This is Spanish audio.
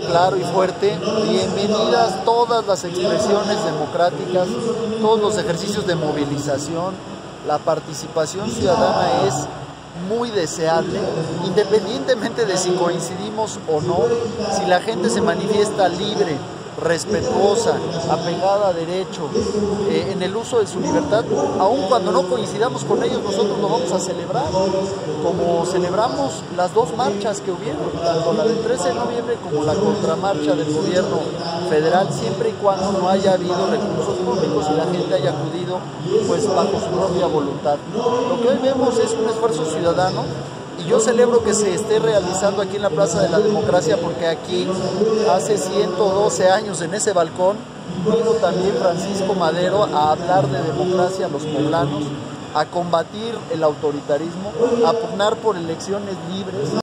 claro y fuerte, bienvenidas todas las expresiones democráticas, todos los ejercicios de movilización, la participación ciudadana es muy deseable, independientemente de si coincidimos o no, si la gente se manifiesta libre, respetuosa, apegada a derecho, eh, en el uso de su libertad, aun cuando no coincidamos con ellos, nosotros lo vamos a celebrar, como celebramos las dos marchas que hubieron, tanto la del 13 de noviembre como la contramarcha del gobierno federal, siempre y cuando no haya habido recursos públicos y la gente haya acudido pues bajo su propia voluntad. Lo que hoy vemos es un esfuerzo ciudadano y yo celebro que se esté realizando aquí en la Plaza de la Democracia porque aquí hace 112 años en ese balcón vino también Francisco Madero a hablar de democracia a los poblanos, a combatir el autoritarismo, a pugnar por elecciones libres.